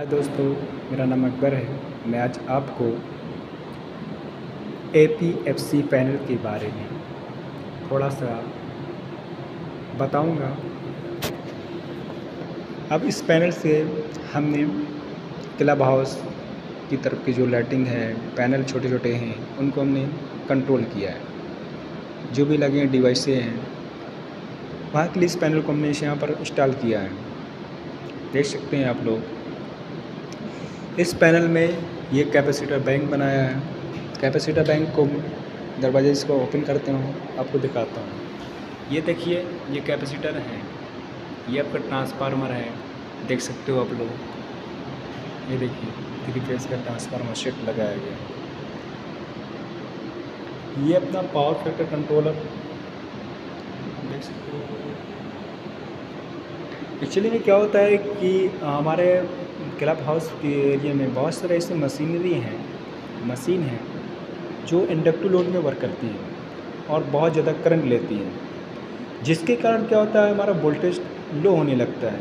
हाय दोस्तों, मेरा नाम अकबर है। मैं आज आपको A P F C panel के बारे में थोड़ा सा बताऊँगा। अब इस पैनल से हमने क्लब हाउस की तरफ़ की जो लाइटिंग है पैनल छोटे छोटे हैं, उनको हमने कंट्रोल किया है। जो भी लगे हैं डिवाइसें हैं, वहाँ के लिए इस पैनल को हमने यहाँ पर इंस्टॉल किया है। देख सकते हैं आप लोग। इस पैनल में ये कैपेसिटर बैंक बनाया है। कैपेसिटर बैंक को दरवाजे इसको ओपन करते हूँ, आपको दिखाता हूँ। ये देखिए, ये कैपेसिटर है। ये आपका ट्रांसफार्मर है, देख सकते हो आप लोग। ये देखिए, थ्री फेस का ट्रांसफार्मर सेट लगाया गया ये अपना पावर फैक्टर कंट्रोलर, देख सकते हो। एक्चुअली में क्या होता है कि हमारे क्लब हाउस के एरिया में बहुत सारे ऐसे मशीनरी हैं, मशीन हैं, जो इंडक्टिव लोड में वर्क करती हैं और बहुत ज़्यादा करंट लेती हैं। जिसके कारण क्या होता है, हमारा वोल्टेज लो होने लगता है।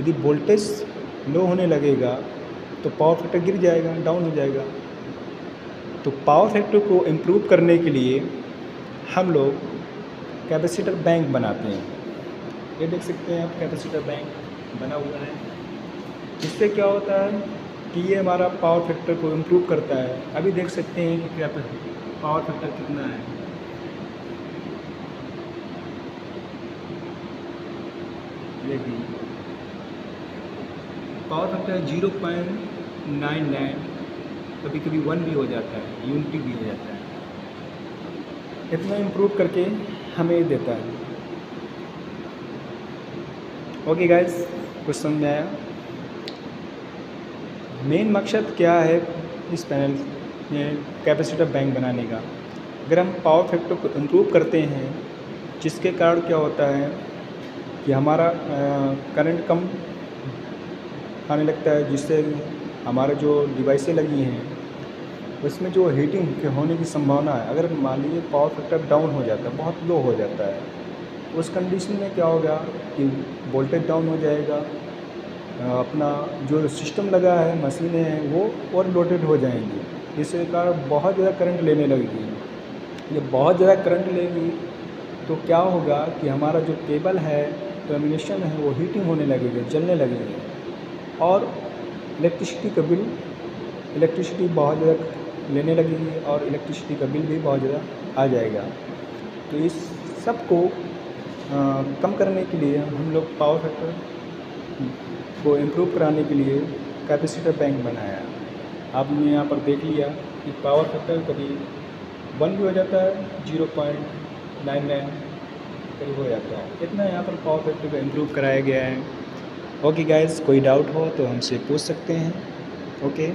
यदि वोल्टेज लो होने लगेगा तो पावर फैक्टर गिर जाएगा डाउन हो जाएगा। तो पावर फैक्टर को इम्प्रूव करने के लिए हम लोग कैपेसिटर बैंक बनाते हैं। ये देख सकते हैं आप कैपेसिटर बैंक बना हुआ है। इससे क्या होता है कि ये हमारा पावर फैक्टर को इम्प्रूव करता है। अभी देख सकते हैं कि क्या पावर फैक्टर कितना है। देखिए power factor zero point nine nine कभी कभी वन भी हो जाता है यूनिटी भी हो जाता है। इतना इम्प्रूव करके हमें देता है। ओके गाइस कुछ समझ आया मेन मकसद क्या है इस पैनल में कैपेसिटर बैंक बनाने का? अगर हम पावर फैक्टर को इम्प्रूव करते हैं, जिसके कारण क्या होता है कि हमारा करंट कम आने लगता है, जिससे हमारे जो डिवाइसें लगी हैं, उसमें जो हीटिंग के होने की संभावना है, अगर मान लीजिए पावर फैक्टर डाउन हो जाता है, बहुत लो हो जाता है, उस कंडीशन में क्या होगा कि वोल्टेज डाउन हो जाएगा अपना जो सिस्टम लगा है मशीनें हैं वो ओवरलोडेड हो जाएँगी। जिसके कारण बहुत ज़्यादा करंट लेने लगेगी। जब बहुत ज़्यादा करंट लेगी तो क्या होगा कि हमारा जो केबल है टर्मिनेशन है वो हीटिंग होने लगेगा जलने लगेंगे। और इलेक्ट्रिसिटी का बिल इलेक्ट्रिसिटी बहुत ज़्यादा लेने लगेगी और इलेक्ट्रिसिटी का बिल भी बहुत ज़्यादा आ जाएगा। तो इस सबको आ, कम करने के लिए हम लोग पावर फैक्टर को इम्प्रूव कराने के लिए कैपेसिटर बैंक बनाया। आपने यहाँ पर देख लिया कि पावर फैक्टर कभी वन भी हो जाता है ज़ीरो पॉइंट नाइन नाइन करीब हो जाता है। इतना यहाँ पर पावर फैक्टर को इम्प्रूव कराया गया है। ओके गाइस कोई डाउट हो तो हमसे पूछ सकते हैं। ओके